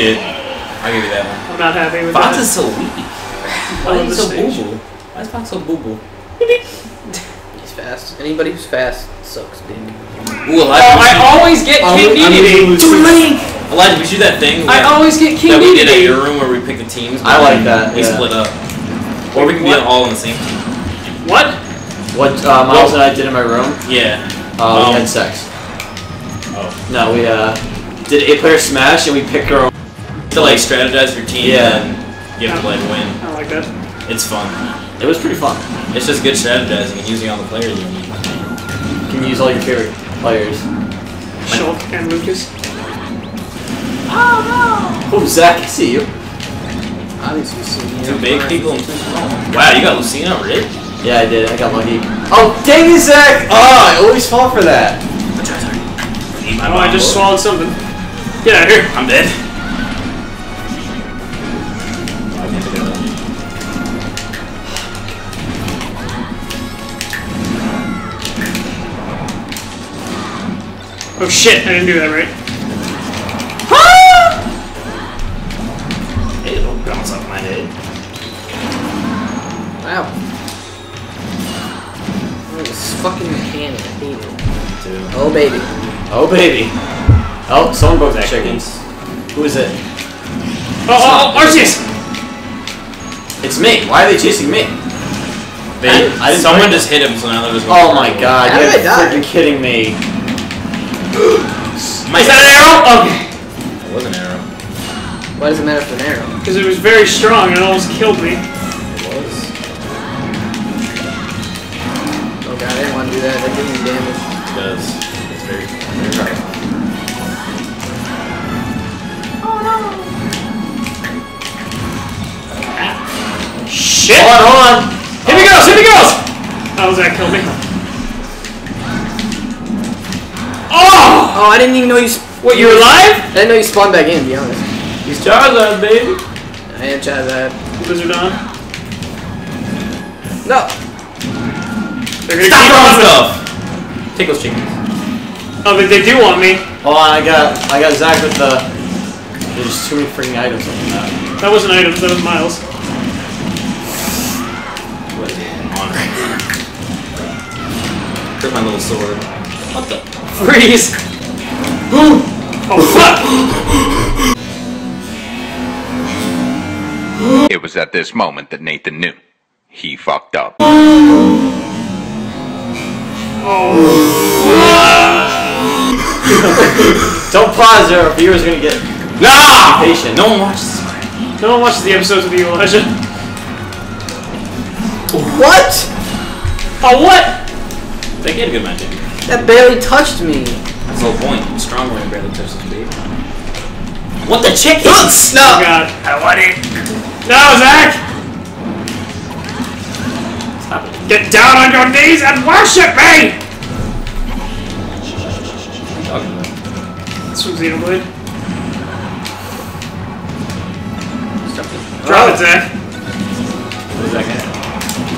You did. I'll give you that one. I'm not happy with Fox that. is so weak. Why is he so stage. boo boo? Why is Fox so boo boo? He's fast. Anybody who's fast sucks dick. Ooh, Elijah. Oh, we I always get I'm- King I'm Dedede. Too late! Elijah, we shoot that thing I that, always get King that we did at your room where we pick the teams. I like that, We yeah. split up. Or we can be all in the same team. What? What uh, Miles and I did in my room, Yeah. uh, Um, we had sex. Oh. No, we uh, did eight player smash and we picked our own. To like strategize your team Yeah. and you have to like win. I like that. It's fun. It was pretty fun. It's just good strategizing and using all the players you need. You can use all your favorite players. Shulk and Lucas. Oh, no! Oh, Zach, I see you. Obviously, see me. Two big people and two small. Wow, you got Lucina, really? Yeah, I did. I got lucky. Oh, dang it, Zach! Oh, I always fall for that. Eat my Oh, I just swallowed something. Get out of here. I'm dead. Oh shit, I didn't do that right. Hey, it'll bounce off my head. Wow. Oh, this fucking mechanic. I hate it. Too. Oh, baby. Oh, baby. Oh, someone broke the chickens. Who is it? Oh, oh, oh, Arceus! It's me. Why are they chasing me? They, I I someone just hit him, so now they're just Oh my god, How you're did I die? freaking kidding me. My Is that an arrow? Okay. It was an arrow. Why does it matter if it's an arrow? Because it was very strong and it almost killed me. It was. Oh god, I didn't want to do that. That did me damage. It does. it's very, very hard. Oh, ah, shit! Hold on, hold on. Oh. Here he goes! Here he goes! Oh, that kill me. Oh! I didn't even know you. Sp- What, you're alive? I didn't know you spawned back in. To be honest. He's Charizard, baby. I am Charizard. Blizzard on. No. They're gonna Stop keep throwing on. stuff. Take those chickens. Oh, but they do want me. Oh, I got I got Zach with the. There's too many freaking items on that. That wasn't items, that was Miles. What? Honor. Here's my little sword. What the? Freeze! Oh, fuck! It was at this moment that Nathan knew. He fucked up. Don't pause there, our viewers are gonna get Nah! patient. No one watches. No one watches the episodes of you, Elijah. What? Oh, what? They get a good match. That barely touched me. That's the whole point. I'm strong when I barely touch this baby. What the chickens? Oh, God. I want it. No, Zach! Stop it. Get down on your knees and worship me! Talking about. It's from Xenoblade. Stop it. Drop it, oh. Zach. What is that guy?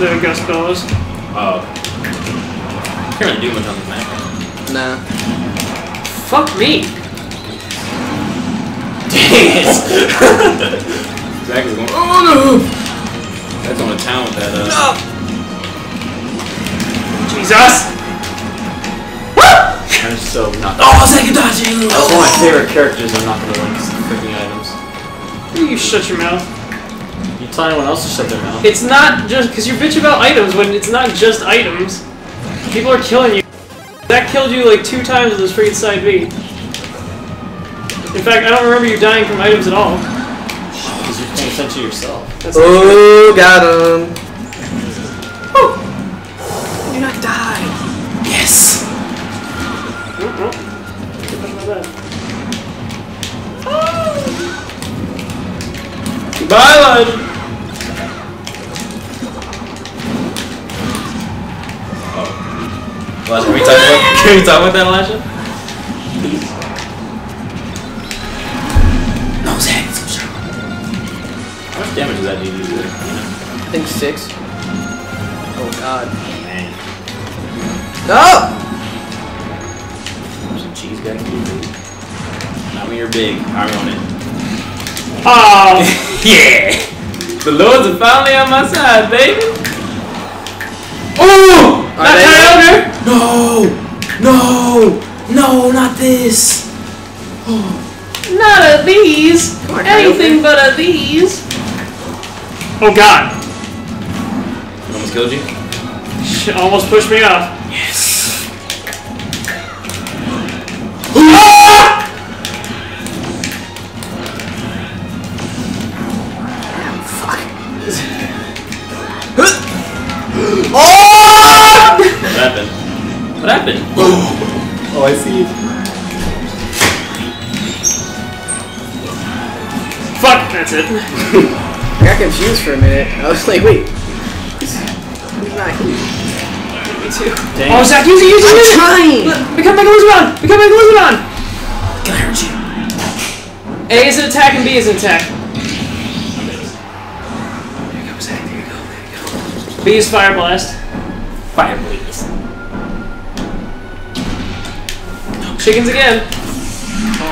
The Gus Bellows. Oh. Can't really do much on this map. Nah. Fuck me. Dang it! Zach is going. Oh no! That's on a town with that. Uh, Jesus! I'm so not. Oh, Zach is dodging! That's one of my favorite characters. I'm not gonna like the freaking items. You shut your mouth. You tell anyone else to shut their mouth. It's not just because you bitch about items when it's not just items. People are killing you. That killed you like two times with this freaking side B. In fact, I don't remember you dying from items at all. Because you're paying attention to yourself. That's. Oh, got him. Can we talk about that, Elijah? No, Zach, it's so. How much damage does that do to you? You know? I think six. Oh god. Man. No! Some cheese guy can do Not when you're big. I own it. Oh, Yeah! The lords are finally on my side, baby! Oh! Are not? Kyogre. No! No! No, not this! Not a these. on, Anything but a these. Oh God! Almost killed you? Shit, almost pushed me off. Yes! Ah! That's it. I got confused for a minute. I was like, wait. He's, he's not here. Me too. Dang. Oh, Zach, use it, use it, use it. Trying! Become Megalodon! Become Megalodon! Can I hurt you? A is an attack and B is an attack. B is Fire Blast. Fire, please. Chickens again.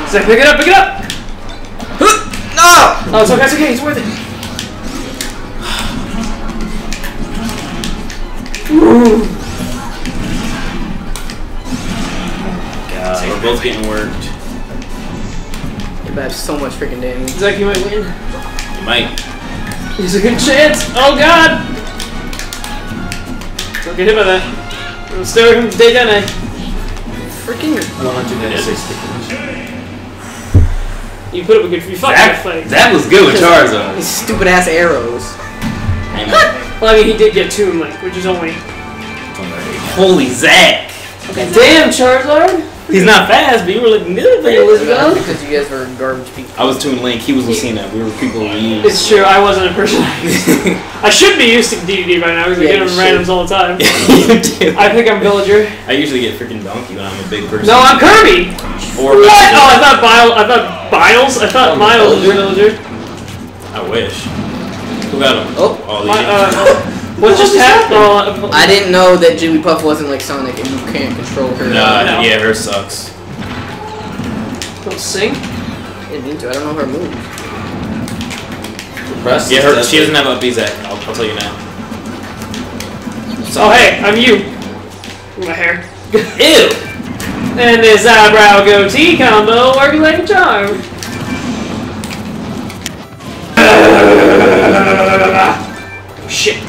Zach, pick it up, pick it up! No! Oh, it's okay, it's okay, it's worth it. God, we're both getting worked. You have so much freaking damage. Zach, you might win. You might. There's a good chance. Oh god! Don't get hit by that. Let's stay away from Dedede. Eh? Freaking. 160. You put up a good you fucking That, fight. that was good with Charizard. These stupid ass arrows. Hey. Well, I mean, he did get Toon Link, which is only. Holy Zach! Damn, Charizard! He's not fast, but you were looking good for you, Elizabeth. because you guys were garbage people. I was Toon Link, he was Lucina. We were people we used. It's true, I wasn't a person. I should be used to DDD by now because Yeah, I get you them randoms all the time. you do. I think I'm Villager. I usually get freaking Donkey when I'm a big person. No, I'm Kirby! Or What? Oh, I thought Bile. I thought Biles. I thought Oh, Miles was Villager. Villager. I wish. Who got him? Oh. all My, uh, what just happened? Oh, I didn't know that Jigglypuff wasn't like Sonic and you can't control her. Nah, no. yeah, her sucks. Don't sing. I didn't mean to. I don't know her moves. Press. Yeah, her, she doesn't have a Zach. I'll, I'll tell you now. Oh, hey, I'm you. My hair. Ew! And this eyebrow goatee combo working like a charm. Shit.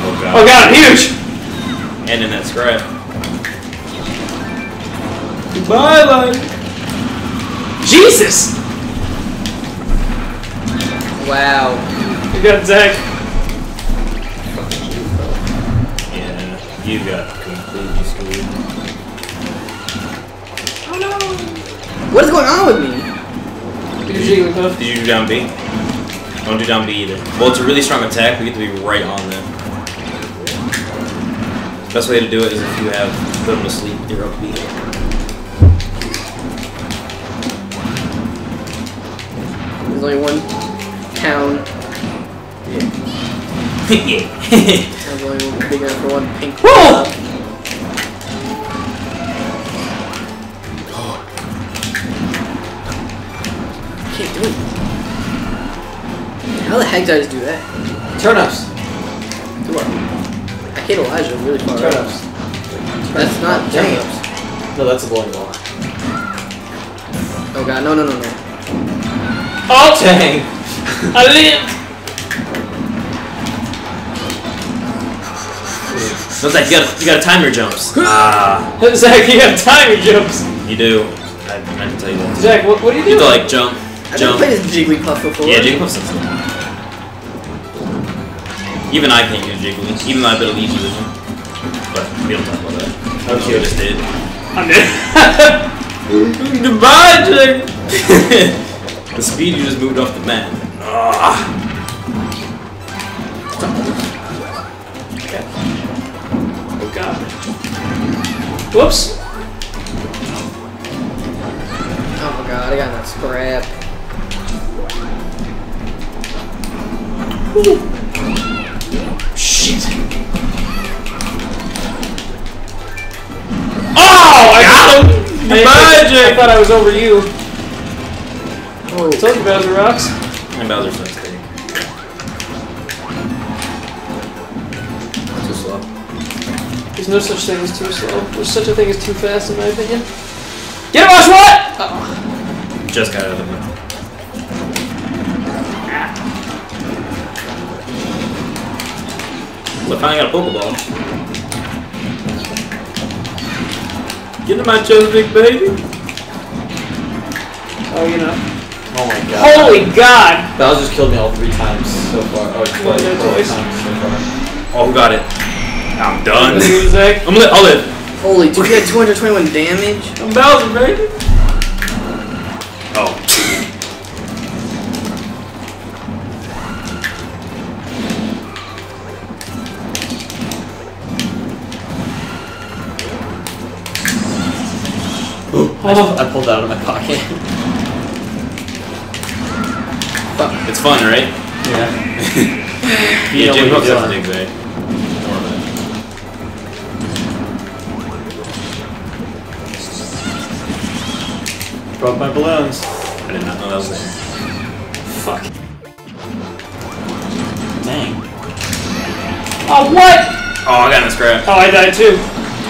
Oh god. Oh god, I'm huge! And in that scrap. Goodbye, life. Jesus! Wow. You got Zach. You got completely screwed. Oh, what is going on with me? You're Did you do down B? Don't do down B either. Well, it's a really strong attack. We get to be right on them. Best way to do it is if you have put them to sleep. You're up B. There's only one town. yeah. There's only one big enough for one pink. Whoa! I can't do it. How the heck did I just do that? Turnips. Do what? I hit Elijah really far. Turnips. That's not jump. No, that's a bowling ball. Oh god, no, no, no, no. Oh! Dang. I live! No, Zach, you gotta, you gotta time your jumps. ah, Zach, you have time your jumps. you do. I, I can tell you that. Zach, what, what do you do? You have to like jump, I've never jump. played as Jigglypuff before. Yeah, Jigglypuff sucks. Even I can't use Jiggly, even though I built Luigi with him. But we don't talk about that. I Okay. we just did. I'm dead. Goodbye, Jig. the speed you just moved off the map. Ah. Oh god. Whoops. Oh my god, I got that scrap. Shit. Oh, I got him! Goodbye, I thought I was over you. Oh, Told you Bowser rocks. And Bowser so There's no such thing as too slow. There's such a thing as too fast, in my opinion. Get him, Ash, what? Oh. Just got out of the way. Look, I got a Pokeball. Get in my chest, big baby. oh, you know. Oh my god. Holy God! Bowser's killed me all three times so far. Oh, twice, Well, yeah, four twice. times so far. Oh, who got it? I'm done. Look at Zach. I'm lit. I'll live. holy, dude, you had 221 damage? I'm Bowser, baby. Oh. Oh, I pulled that out of my pocket. It's fun, right? yeah. You Yeah, know Jim what Hooks you're has doing. things, right? Broke my balloons. I did not know that was there. fuck. Dang. Oh, what? Oh, I got in a scrap. Oh, I died too.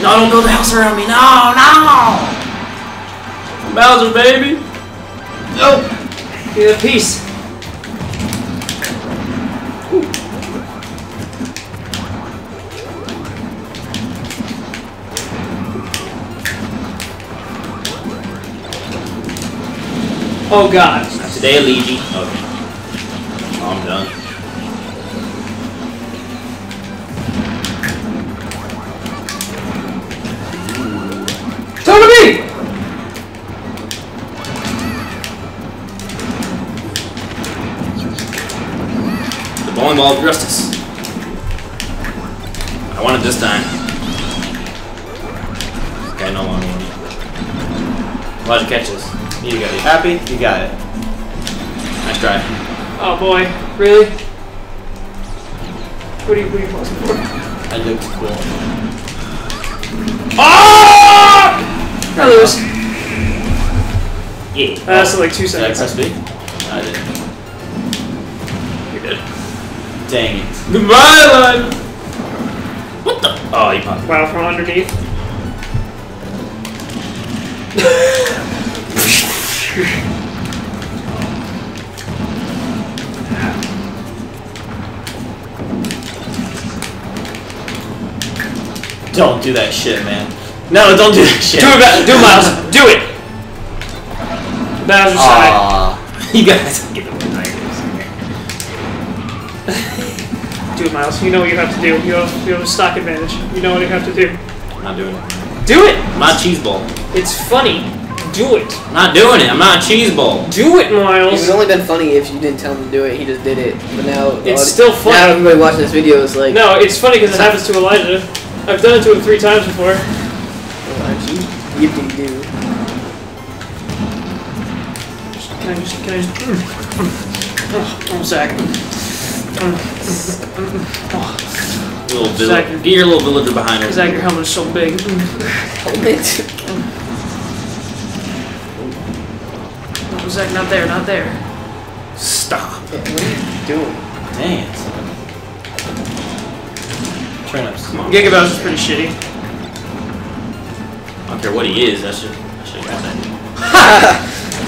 No, don't build a house around me. No, no. Bowser, baby. Oh! Get a Oh god. Today, Luigi. Okay. Oh, I'm done. Tell me! The bowling ball of justice. I want it this time. Okay, no longer want it. You? You got it. Happy? You got it. Nice try. Oh boy. Really? What are you, what are you pausing for? I looked cool. Ah! I lose. Yeah. That's like two seconds. Did I seconds. press B? I didn't. You're good. Dang it. Goodbye, Elijah. What the? Oh, you popped. Wow, from underneath. Don't do that shit, man. No, don't do that shit. Do it, do it, Miles. Do it. Bowser side. You guys get the win. Do it, Miles. You know what you have to do. You have, you have a stock advantage. You know what you have to do. I'm not doing it. Do it. I'm not a cheese ball. It's funny. Do it. I'm not doing it. I'm not a cheese ball. Do it, It would only been funny if you didn't tell him to do it. He just did it. But now It's audi- still funny. Now everybody watching this video is like, No, it's funny because it happens to Elijah. I've done it to him three times before. oh, you? Yippee doo. Can I just, can I just, mm, oh, oh, Zach. Little Zach. Get your little villager behind us. Zach, your helmet's so big. Mm. Helmet. Oh, Zach, not there, not there. Stop. what are you doing? Dang it. Turnips. Come on. Giga Bowser's pretty shitty. I don't care what he is. I should. I should have got that.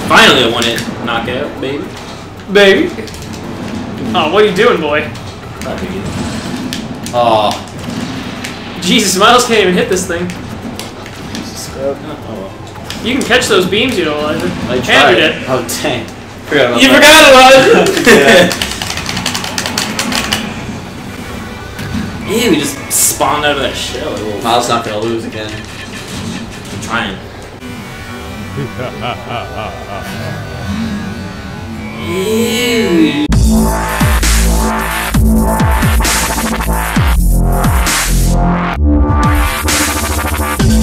Finally, I won it. Knockout, baby. Baby. Oh, what are you doing, boy? Not big deal. Aw. Jesus, Miles can't even hit this thing. Scrub. Oh You can catch those beams, you know, Elijah. I And tried. you're dead. Oh, dang. Forgot about You that. forgot, Elijah! well. Ew, we just spawned out of that shell. Like, Miles not gonna lose again. I'm trying.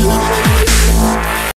Ew.